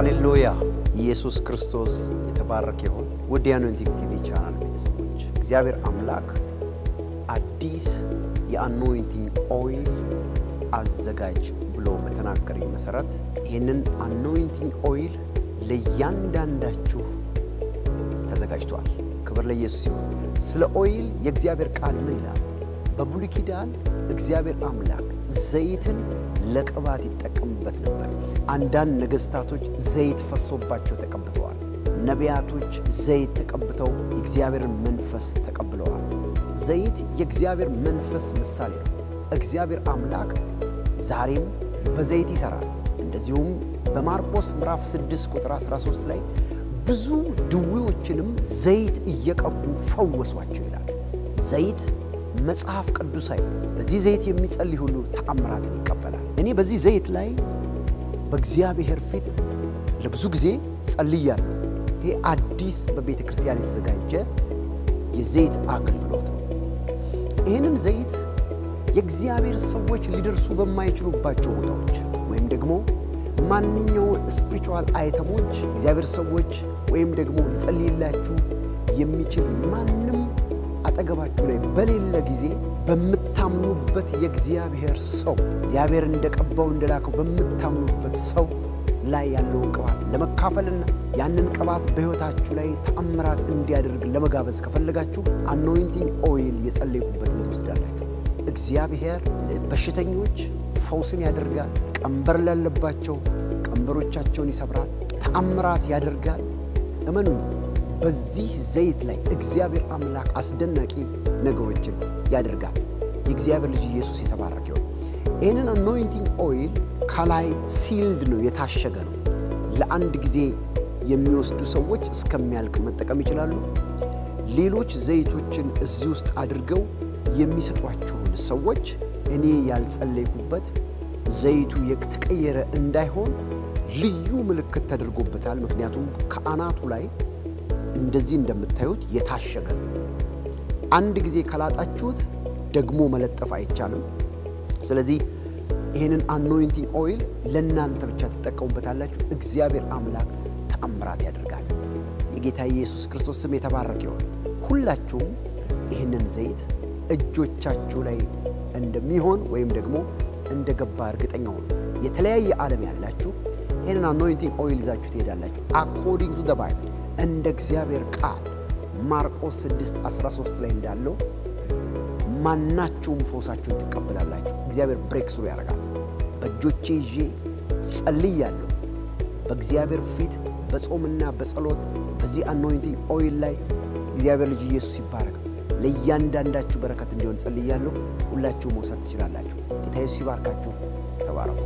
ሃሌሉያ! ኢየሱስ ክርስቶስ የተባረከ ይሁን። ውድ የ Anointing TV channel ቤተሰቦች እግዚአብሔር አምላክ አዲስ የ anointing oil አዘጋጅ ብሎ በተናገረኝ መሰረት ይህንን anointing oil ለእያንዳንዳችሁ ተዘጋጅቷል። ክብር ለኢየሱስ ይሁን። ስለ oil የእግዚአብሔር ቃል ምን ይላል? በብሉይ ኪዳን እግዚአብሔር አምላክ ዘይትን ለቅባት ይጠቀምበት ነበር። አንዳንድ ነገሥታቶች ዘይት ፈሶባቸው ተቀብተዋል። ነቢያቶች ዘይት ተቀብተው የእግዚአብሔርን መንፈስ ተቀብለዋል። ዘይት የእግዚአብሔር መንፈስ ምሳሌ ነው። እግዚአብሔር አምላክ ዛሬም በዘይት ይሠራል። እንደዚሁም በማርቆስ ምዕራፍ 6 ቁጥር 13 ላይ ብዙ ድዌዎችንም ዘይት እየቀቡ ፈወሷቸው ይላል። ዘይት መጽሐፍ ቅዱሳዊ ነው። በዚህ ዘይት የሚጸልይ ሁሉ ተአምራትን ይቀበላል። እኔ በዚህ ዘይት ላይ በእግዚአብሔር ፊት ለብዙ ጊዜ ጸልያለሁ። ይሄ አዲስ በቤተ ክርስቲያን የተዘጋጀ የዘይት አገልግሎት ነው። ይህንን ዘይት የእግዚአብሔር ሰዎች ሊደርሱ በማይችሉባቸው ቦታዎች ወይም ደግሞ ማንኛውን spiritual item ኦች እግዚአብሔር ሰዎች ወይም ደግሞ ሊጸልይላችሁ የሚችል ማንም አጠገባችሁ ላይ በሌለ ጊዜ በምታምኑበት የእግዚአብሔር ሰው እግዚአብሔር እንደቀባው እንደላከው በምታምኑበት ሰው ላይ ያለውን ቅባት ለመካፈልና ያንን ቅባት በሕይወታችሁ ላይ ተአምራት እንዲያደርግ ለመጋበዝ ከፈለጋችሁ anointing oil የጸለይኩበትን ትወስዳላችሁ። እግዚአብሔር በሽተኞች ፈውስን ያደርጋል። ቀንበር ላለባቸው ቀንበሮቻቸውን ይሰብራል። ተአምራት ያደርጋል። እመኑኝ። በዚህ ዘይት ላይ እግዚአብሔር አምላክ አስደናቂ ነገሮችን ያደርጋል። የእግዚአብሔር ልጅ ኢየሱስ የተባረከ ይሁን። ይህንን anointing oil ከላይ sealed ነው፣ የታሸገ ነው። ለአንድ ጊዜ የሚወስዱ ሰዎች እስከሚያልቅ መጠቀም ይችላሉ። ሌሎች ዘይቶችን እዚህ ውስጥ አድርገው የሚሰጧችሁን ሰዎች እኔ ያልጸለይኩበት ዘይቱ የተቀየረ እንዳይሆን ልዩ ምልክት ተደርጎበታል። ምክንያቱም ከአናቱ ላይ እንደዚህ እንደምታዩት የታሸገ ነው። አንድ ጊዜ ከላጣችሁት ደግሞ መለጠፍ አይቻልም። ስለዚህ ይህንን anointing oil ለእናንተ ብቻ ትጠቀሙበታላችሁ። እግዚአብሔር አምላክ ተአምራት ያደርጋል። የጌታ ኢየሱስ ክርስቶስ ስም የተባረከ ይሆን። ሁላችሁም ይህንን ዘይት እጆቻችሁ ላይ እንደሚሆን ወይም ደግሞ እንደገባ እርግጠኛ ሆኑ። የተለያየ ዓለም ያላችሁ ይህንን anointing oil ይዛችሁ ትሄዳላችሁ። according to the Bible እንደ እግዚአብሔር ቃል ማርቆስ 6 13 ላይ እንዳለው ማናችሁም ፈውሳችሁን ትቀበላላችሁ። እግዚአብሔር breakthrough ያደርጋል። በእጆቼ ይዤ ጸልያለሁ። በእግዚአብሔር ፊት በጾምና በጸሎት በዚህ anointing oil ላይ እግዚአብሔር ልጅ ኢየሱስ ይባረክ። ለእያንዳንዳችሁ በረከት እንዲሆን ጸልያለሁ። ሁላችሁ መውሰድ ትችላላችሁ። ጌታ ኢየሱስ ይባርካችሁ። ተባረኩ።